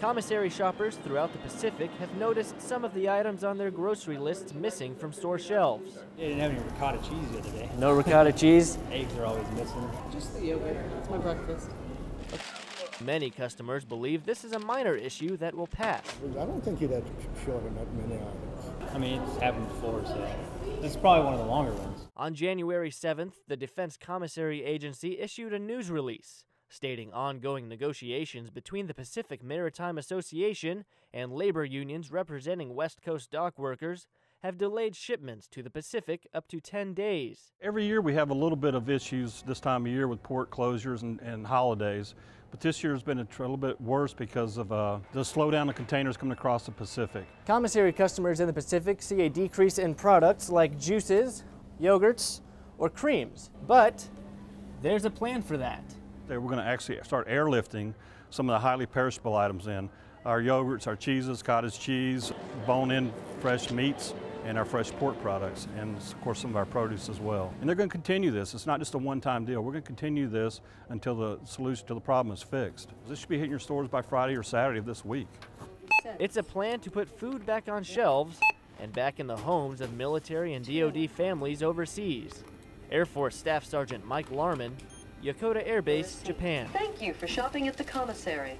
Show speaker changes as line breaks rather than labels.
Commissary shoppers throughout the Pacific have noticed some of the items on their grocery lists missing from store shelves.
They didn't have any ricotta cheese the other day.
No ricotta cheese.
Eggs are always missing.
Just the yogurt. It's my breakfast.
Many customers believe this is a minor issue that will pass.
I don't think you'd have short on that many items.
I mean, it's happened before, so this is probably one of the longer ones.
On January 7th, the Defense Commissary Agency issued a news release stating ongoing negotiations between the Pacific Maritime Association and labor unions representing West Coast dock workers have delayed shipments to the Pacific up to 10 days.
Every year we have a little bit of issues this time of year with port closures and, and holidays, but this year has been a little bit worse because of uh, the slowdown of containers coming across the Pacific.
Commissary customers in the Pacific see a decrease in products like juices, yogurts, or creams, but there's a plan for that.
They- We're going to actually start airlifting some of the highly perishable items in. Our yogurts, our cheeses, cottage cheese, bone-in fresh meats, and our fresh pork products, and of course some of our produce as well. And they're going to continue this. It's not just a one-time deal. We're going to continue this until the solution to the problem is fixed. This should be hitting your stores by Friday or Saturday of this week.
It's a plan to put food back on shelves and back in the homes of military and DoD families overseas. Air Force Staff Sergeant Mike Lahrman, Yokota Air Base, Japan.
Thank you for shopping at the commissary.